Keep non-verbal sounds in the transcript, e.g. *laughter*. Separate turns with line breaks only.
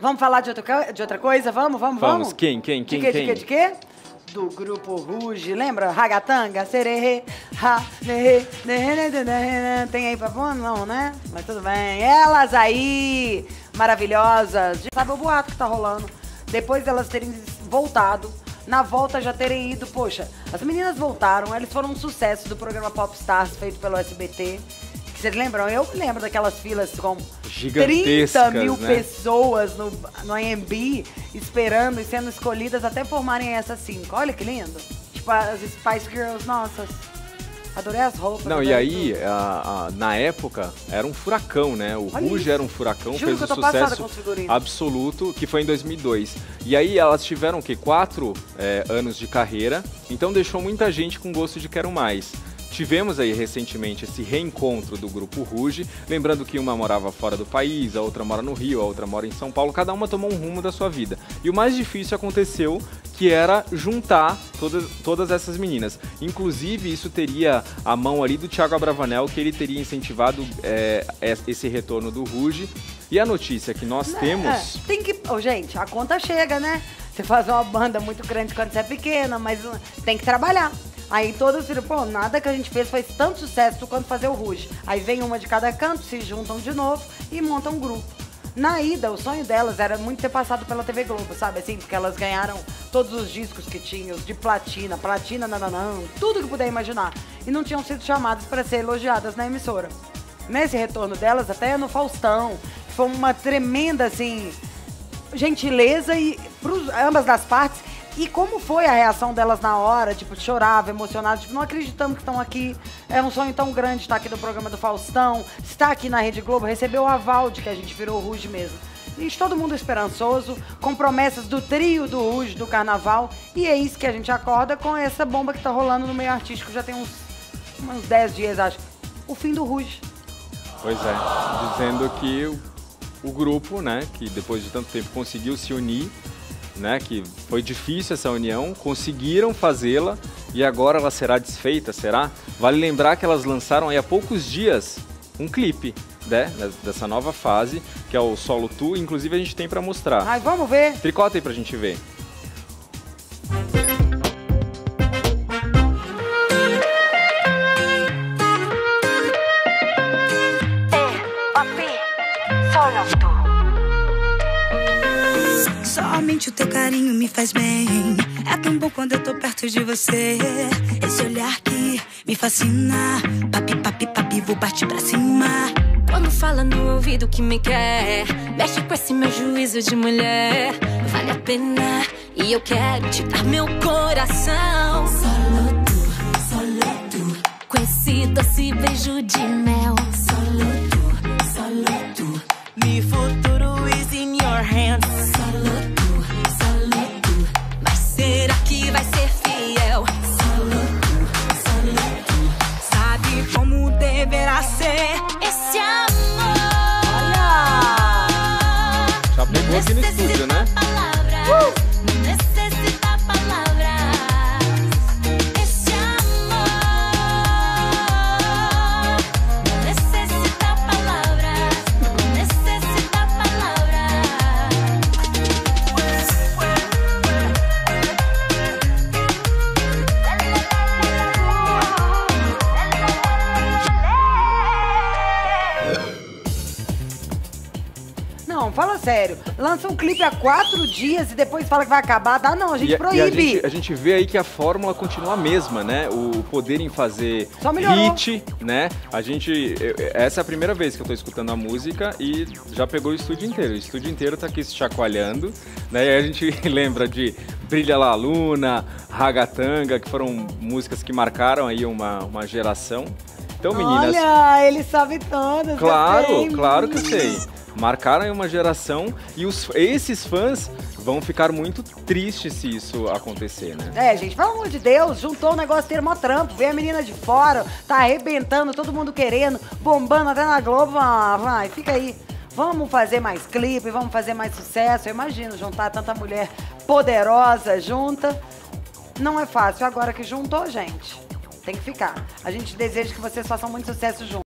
Vamos falar de outra, de outra coisa? Vamos, vamos,
Vamos,
vamos?
quem, quem, quem,
De quê,
quem?
de quê, de quê? Do grupo Ruge, lembra? Ragatanga, sererê, ha, nerê. Tem aí pra pôr? Não, né? Mas tudo bem. Elas aí, maravilhosas. Sabe o boato que tá rolando? Depois delas terem voltado, na volta já terem ido, poxa, as meninas voltaram, eles foram um sucesso do programa Pop Stars feito pelo SBT. Que Vocês lembram? Eu lembro daquelas filas com 30
Gigantescas,
mil
né?
pessoas no, no AMB esperando e sendo escolhidas até formarem essas cinco. Olha que lindo. Tipo, as Spice Girls, nossas. Adorei as roupas.
Não, e aí, a- a- na época, era um furacão, né? O
Olha
Ruge
isso.
era um furacão,
Juro
fez
que
um sucesso absoluto, que foi em 2002. E aí, elas tiveram, o quê? Quatro é, anos de carreira, então deixou muita gente com gosto de quero mais. Tivemos aí recentemente esse reencontro do grupo Ruge, lembrando que uma morava fora do país, a outra mora no Rio, a outra mora em São Paulo, cada uma tomou um rumo da sua vida. E o mais difícil aconteceu, que era juntar todas, todas essas meninas. Inclusive, isso teria a mão ali do Thiago Abravanel, que ele teria incentivado é, es- esse retorno do Ruge. E a notícia que nós temos...
É, tem que. Ô, gente, a conta chega, né? Você faz uma banda muito grande quando você é pequena, mas uh, tem que trabalhar. Aí todas viram, pô, nada que a gente fez faz tanto sucesso quanto fazer o Ruge. Aí vem uma de cada canto, se juntam de novo e montam um grupo. Na ida, o sonho delas era muito ter passado pela TV Globo, sabe? Assim, porque elas ganharam todos os discos que tinham, de platina, platina, nananã, tudo que puder imaginar. E não tinham sido chamadas para ser elogiadas na emissora. Nesse retorno delas, até no Faustão, foi uma tremenda, assim, gentileza e pros, ambas das partes. E como foi a reação delas na hora? Tipo, chorava, emocionada, tipo, não acreditamos que estão aqui. É um sonho tão grande estar aqui no programa do Faustão, estar aqui na Rede Globo, recebeu o aval de que a gente virou Ruge mesmo. E todo mundo esperançoso, com promessas do trio do Ruge do carnaval. E é isso que a gente acorda com essa bomba que tá rolando no meio artístico já tem uns, uns 10 dias, acho. O fim do Ruge.
Pois é, dizendo que o, o grupo, né, que depois de tanto tempo conseguiu se unir, né, que foi difícil essa união, conseguiram fazê-la e agora ela será desfeita, será? Vale lembrar que elas lançaram aí há poucos dias um clipe, né, dessa nova fase, que é o Solo Tu, inclusive a gente tem pra mostrar.
Ai, vamos ver.
Tricota aí pra gente ver.
Somente o teu carinho me faz bem. É tão bom quando eu tô perto de você. Esse olhar que me fascina. Papi, papi, papi, vou partir pra cima.
Quando fala no ouvido que me quer, mexe com esse meu juízo de mulher. Vale a pena e eu quero te dar meu coração.
Solo tu, solo tu,
Com esse doce beijo de mel.
solo tu, solo tu.
Me futuro is in your hands.
Sério. Lança um clipe há quatro dias e depois fala que vai acabar. Dá não, a gente
E, e
proíbe.
a, gente, a gente vê aí que a fórmula continua a mesma, né? O poder em fazer hit, né? A gente. Essa é a primeira vez que eu tô escutando a música e já pegou o estúdio inteiro. O estúdio inteiro tá aqui se chacoalhando, né? E aí a gente *laughs* lembra de Brilha La Luna, Ragatanga, que foram músicas que marcaram aí uma, uma geração. Então, meninas.
Olha, ele sabe todas.
Claro, claro que eu sei. Marcaram uma geração e os, esses fãs vão ficar muito tristes se isso acontecer, né?
É, gente, pelo amor de Deus, juntou o negócio ter mó trampo, vem a menina de fora, tá arrebentando, todo mundo querendo, bombando até na Globo, ah, vai, fica aí. Vamos fazer mais clipe, vamos fazer mais sucesso. Eu imagino juntar tanta mulher poderosa junta. Não é fácil. Agora que juntou, gente, tem que ficar. A gente deseja que vocês façam muito sucesso juntos.